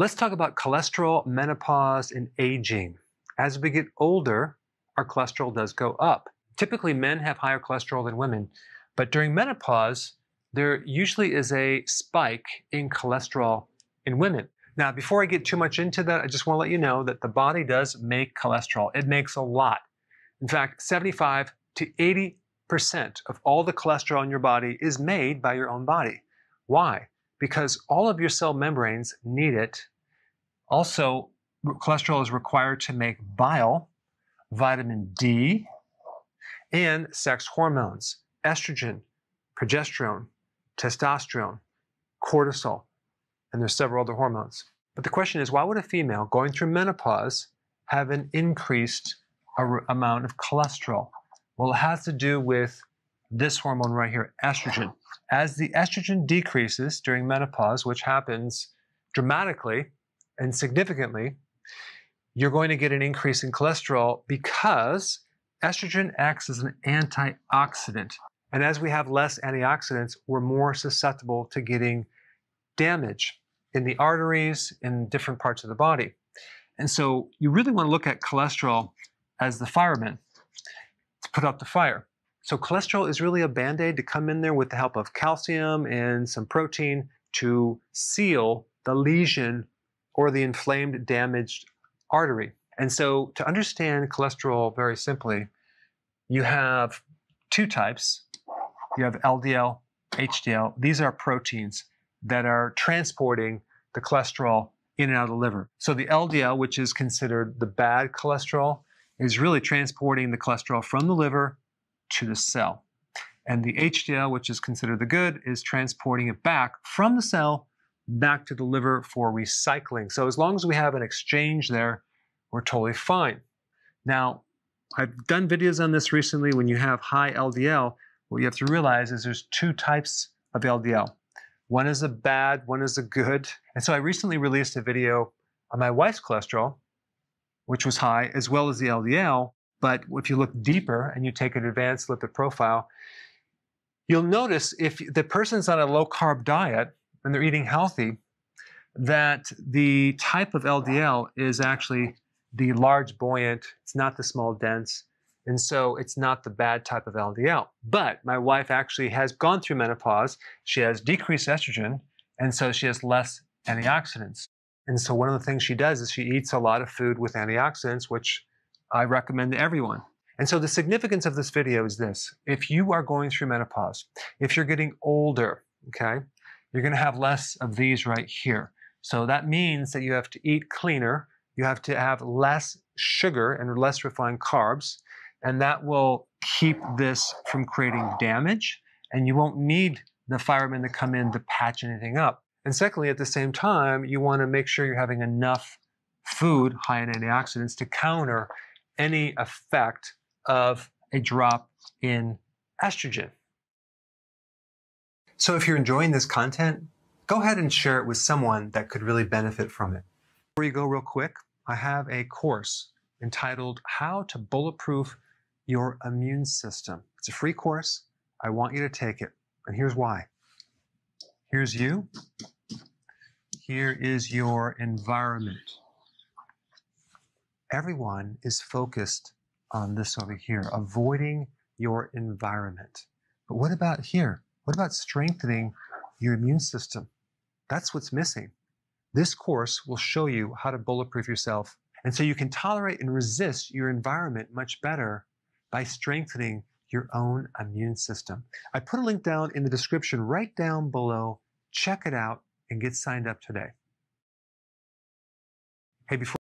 Let's talk about cholesterol, menopause, and aging. As we get older, our cholesterol does go up. Typically, men have higher cholesterol than women, but during menopause, there usually is a spike in cholesterol in women. Now, before I get too much into that, I just want to let you know that the body does make cholesterol. It makes a lot. In fact, 75 to 80% of all the cholesterol in your body is made by your own body. Why? Because all of your cell membranes need it. Also, cholesterol is required to make bile, vitamin D, and sex hormones, estrogen, progesterone, testosterone, cortisol, and there's several other hormones. But the question is, why would a female going through menopause have an increased uh, amount of cholesterol? Well, it has to do with this hormone right here, estrogen. As the estrogen decreases during menopause, which happens dramatically and significantly, you're going to get an increase in cholesterol because estrogen acts as an antioxidant. And as we have less antioxidants, we're more susceptible to getting damage in the arteries, in different parts of the body. And so you really want to look at cholesterol as the fireman to put out the fire. So cholesterol is really a band-aid to come in there with the help of calcium and some protein to seal the lesion or the inflamed, damaged artery. And so to understand cholesterol very simply, you have two types. You have LDL, HDL. These are proteins that are transporting the cholesterol in and out of the liver. So the LDL, which is considered the bad cholesterol, is really transporting the cholesterol from the liver to the cell. And the HDL, which is considered the good, is transporting it back from the cell back to the liver for recycling. So as long as we have an exchange there, we're totally fine. Now, I've done videos on this recently. When you have high LDL, what you have to realize is there's two types of LDL. One is a bad, one is a good. And so I recently released a video on my wife's cholesterol, which was high, as well as the LDL. But if you look deeper and you take an advanced lipid profile, you'll notice if the person's on a low carb diet and they're eating healthy, that the type of LDL is actually the large buoyant, it's not the small dense, and so it's not the bad type of LDL. But my wife actually has gone through menopause, she has decreased estrogen, and so she has less antioxidants. And so one of the things she does is she eats a lot of food with antioxidants, which I recommend to everyone. And so the significance of this video is this. If you are going through menopause, if you're getting older, okay, you're gonna have less of these right here. So that means that you have to eat cleaner, you have to have less sugar and less refined carbs, and that will keep this from creating damage, and you won't need the firemen to come in to patch anything up. And secondly, at the same time, you want to make sure you're having enough food high in antioxidants to counter any effect of a drop in estrogen. So if you're enjoying this content, go ahead and share it with someone that could really benefit from it. Before you go real quick, I have a course entitled How to Bulletproof Your Immune System. It's a free course. I want you to take it. And here's why. Here's you. Here is your environment. Everyone is focused on this over here, avoiding your environment. But what about here? What about strengthening your immune system? That's what's missing. This course will show you how to bulletproof yourself. And so you can tolerate and resist your environment much better by strengthening your own immune system. I put a link down in the description right down below. Check it out and get signed up today. Hey, before